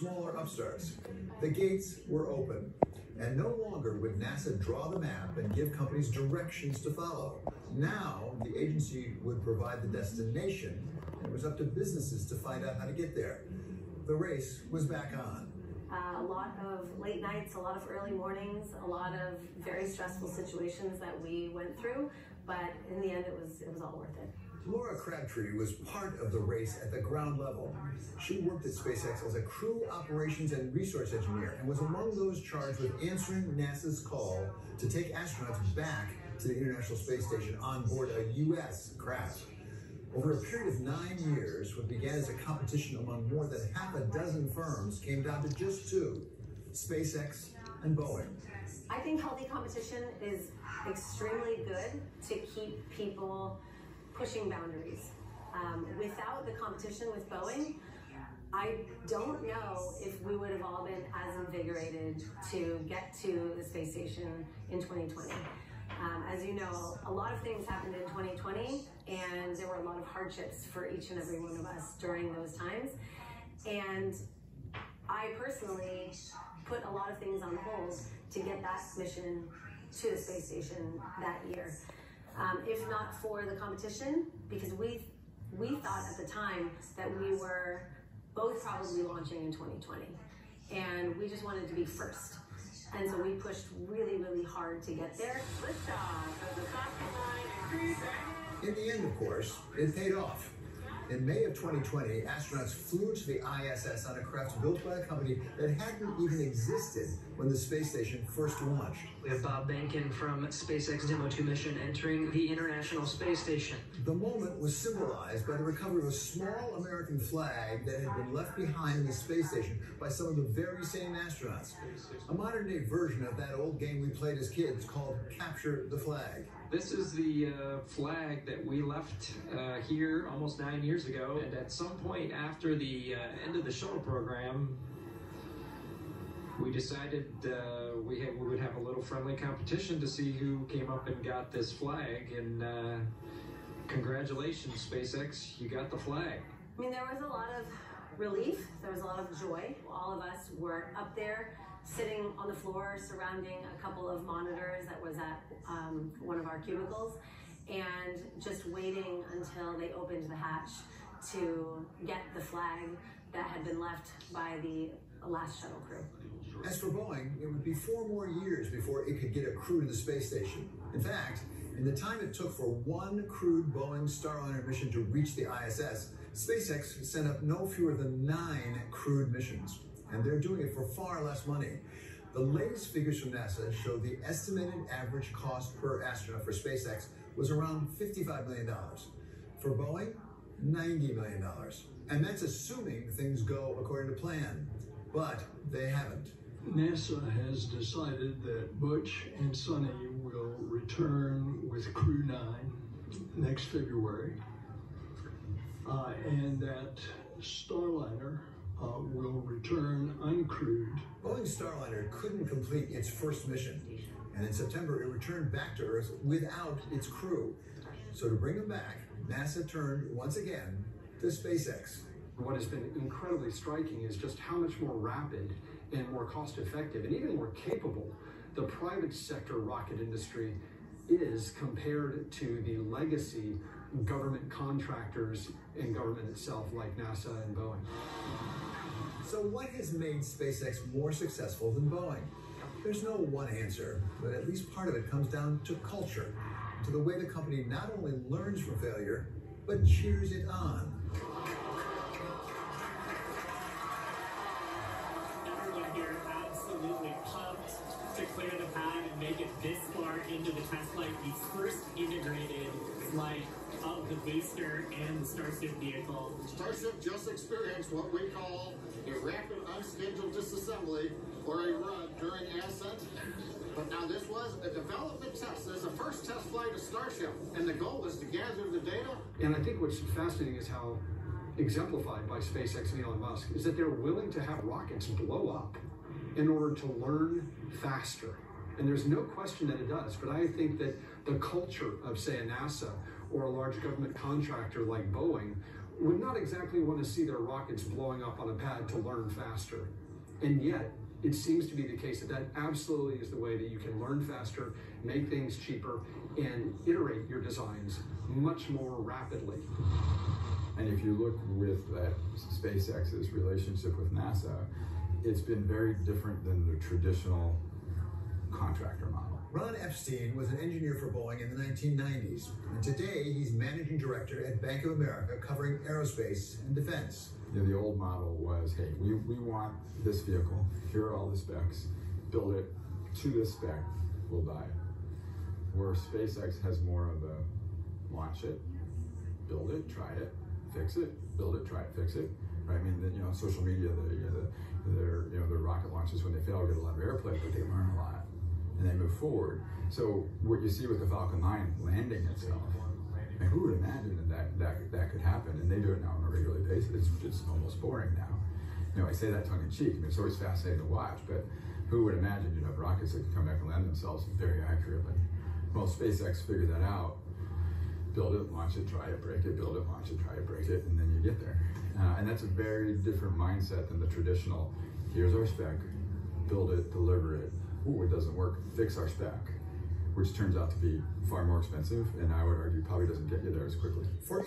smaller upstarts. The gates were open, and no longer would NASA draw the map and give companies directions to follow. Now, the agency would provide the destination, and it was up to businesses to find out how to get there. The race was back on. Uh, a lot of late nights, a lot of early mornings, a lot of very stressful situations that we went through, but in the end, it was it was all worth it. Laura Crabtree was part of the race at the ground level. She worked at SpaceX as a crew operations and resource engineer and was among those charged with answering NASA's call to take astronauts back to the International Space Station on board a U.S. craft. Over a period of nine years, what began as a competition among more than half a dozen firms came down to just two, SpaceX and Boeing. I think healthy competition is extremely good to keep people pushing boundaries. Um, without the competition with Boeing, I don't know if we would have all been as invigorated to get to the space station in 2020. Um, as you know, a lot of things happened in 2020, and there were a lot of hardships for each and every one of us during those times. And I personally put a lot of things on hold to get that mission to the space station that year. Um, if not for the competition, because we we thought at the time that we were both probably launching in 2020, and we just wanted to be first. And so we pushed really, really hard to get there. In the end, of course, it paid off. In May of 2020, astronauts flew to the ISS on a craft built by a company that hadn't even existed when the space station first launched. We have Bob Behnken from SpaceX Demo 2 mission entering the International Space Station. The moment was symbolized by the recovery of a small American flag that had been left behind in the space station by some of the very same astronauts. A modern day version of that old game we played as kids called Capture the Flag. This is the uh, flag that we left uh, here almost nine years ago. And at some point after the uh, end of the shuttle program, we decided uh, we, had, we would have a little friendly competition to see who came up and got this flag. And uh, congratulations, SpaceX, you got the flag. I mean, there was a lot of relief, there was a lot of joy. All of us were up there sitting on the floor surrounding a couple of monitors that was at um, one of our cubicles and just waiting until they opened the hatch to get the flag that had been left by the last shuttle crew. As for Boeing, it would be four more years before it could get a crew to the space station. In fact, in the time it took for one crewed Boeing Starliner mission to reach the ISS, SpaceX sent up no fewer than nine crewed missions and they're doing it for far less money. The latest figures from NASA show the estimated average cost per astronaut for SpaceX was around $55 million. For Boeing, $90 million. And that's assuming things go according to plan. But they haven't. NASA has decided that Butch and Suni will return with Crew 9 next February, uh, and that Starliner uh, will return uncrewed. Boeing Starliner couldn't complete its first mission, and in September it returned back to Earth without its crew. So to bring them back, NASA turned once again to SpaceX. What has been incredibly striking is just how much more rapid and more cost effective and even more capable the private sector rocket industry is compared to the legacy government contractors and government itself like NASA and Boeing. So what has made SpaceX more successful than Boeing? There's no one answer, but at least part of it comes down to culture, to the way the company not only learns from failure, but cheers it on. Everyone here absolutely pumped to clear the pad and make it this far into the test flight, the first integrated flight of the booster and the Starship vehicle. Starship just experienced what we call a rapid unscheduled disassembly or a RUD during ascent. But now this was a development test. This is the first test flight of Starship, and the goal was to gather the data. And I think what's fascinating is how exemplified by SpaceX and Elon Musk is that they're willing to have rockets blow up in order to learn faster. And there's no question that it does. But I think that the culture of, say, a NASA or a large government contractor like Boeing would not exactly want to see their rockets blowing up on a pad to learn faster. And yet, it seems to be the case that that absolutely is the way that you can learn faster, make things cheaper, and iterate your designs much more rapidly. And if you look with that SpaceX's relationship with NASA, it's been very different than the traditional contractor model. Ron Epstein was an engineer for Boeing in the 1990s, and today he's managing director at Bank of America covering aerospace and defense. You know, the old model was, hey, we, we want this vehicle, here are all the specs, build it to this spec, we'll buy it. Where SpaceX has more of a launch it, build it, try it, fix it, build it, try it, fix it. I mean, the, you know, social media, the, you know, the, their, you know, their rocket launches when they fail get a lot of airplay, but they learn a lot and they move forward. So what you see with the Falcon 9 landing itself, and who would imagine that that, that that could happen? And they do it now on a regular basis. It's almost boring now. You know, I say that tongue in cheek. I mean, it's always fascinating to watch, but who would imagine you'd have rockets that could come back and land themselves very accurately? Well, SpaceX figured that out. Build it, launch it, try it, break it, build it, launch it, try it, break it, and then you get there. Uh, and that's a very different mindset than the traditional, here's our spec, build it, deliver it. Ooh, it doesn't work, fix our spec, which turns out to be far more expensive, and I would argue probably doesn't get you there as quickly. For